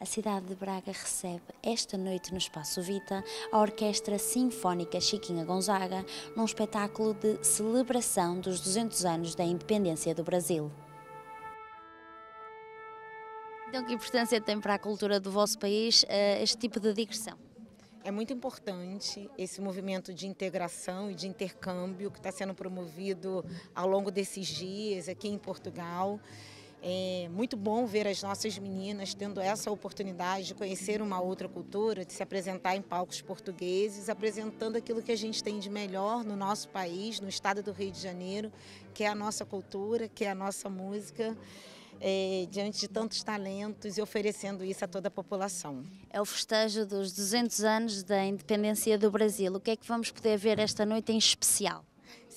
A cidade de Braga recebe esta noite no Espaço Vita a Orquestra Sinfónica Chiquinha Gonzaga num espetáculo de celebração dos 200 anos da independência do Brasil. Então, que importância tem para a cultura do vosso país uh, este tipo de digressão? É muito importante esse movimento de integração e de intercâmbio que está sendo promovido ao longo desses dias aqui em Portugal. É muito bom ver as nossas meninas tendo essa oportunidade de conhecer uma outra cultura, de se apresentar em palcos portugueses, apresentando aquilo que a gente tem de melhor no nosso país, no estado do Rio de Janeiro, que é a nossa cultura, que é a nossa música. É, diante de tantos talentos e oferecendo isso a toda a população. É o festejo dos 200 anos da independência do Brasil. O que é que vamos poder ver esta noite em especial?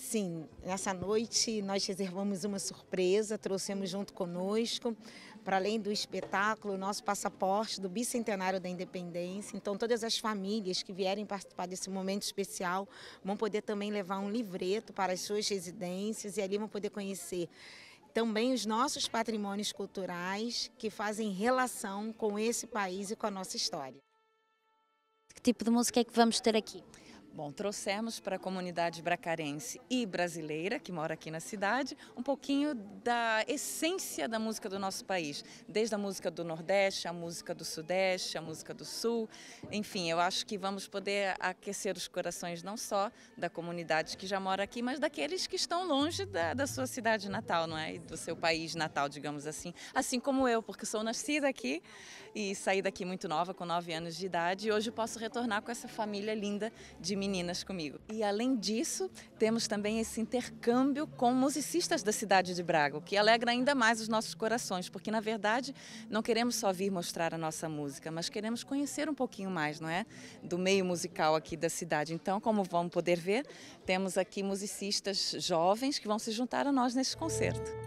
Sim, nessa noite nós reservamos uma surpresa, trouxemos junto conosco, para além do espetáculo, o nosso passaporte do bicentenário da independência. Então, todas as famílias que vierem participar desse momento especial vão poder também levar um livreto para as suas residências e ali vão poder conhecer também os nossos patrimônios culturais que fazem relação com esse país e com a nossa história. Que tipo de música é que vamos ter aqui? Bom, trouxemos para a comunidade bracarense e brasileira, que mora aqui na cidade, um pouquinho da essência da música do nosso país. Desde a música do Nordeste, a música do Sudeste, a música do Sul. Enfim, eu acho que vamos poder aquecer os corações não só da comunidade que já mora aqui, mas daqueles que estão longe da, da sua cidade natal, não é? E do seu país natal, digamos assim. Assim como eu, porque sou nascida aqui e saí daqui muito nova, com nove anos de idade, e hoje posso retornar com essa família linda de meninas comigo. E além disso, temos também esse intercâmbio com musicistas da cidade de Braga, o que alegra ainda mais os nossos corações, porque na verdade não queremos só vir mostrar a nossa música, mas queremos conhecer um pouquinho mais, não é? Do meio musical aqui da cidade. Então, como vão poder ver, temos aqui musicistas jovens que vão se juntar a nós neste concerto.